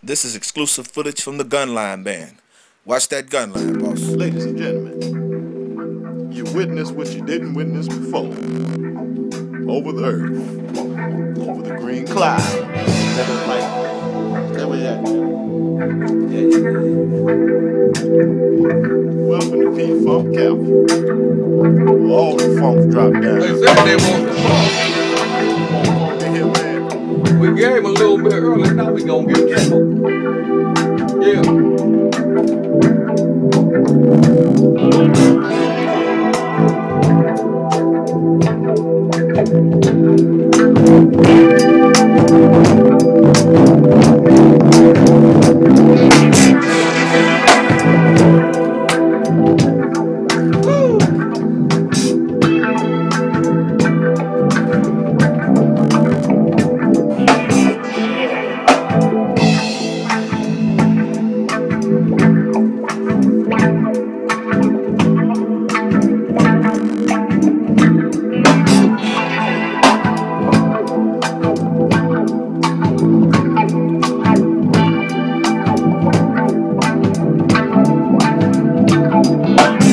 This is exclusive footage from the Gunline Band. Watch that gunline, boss. Ladies and gentlemen, you witnessed what you didn't witness before. Over the earth, over the green cloud. That was like, there we at. Yeah, yeah, yeah. Welcome to P Funk Camp. All the funk drop down. They said they want the funk. We gave a little bit early, now we gonna get some. Yeah. What?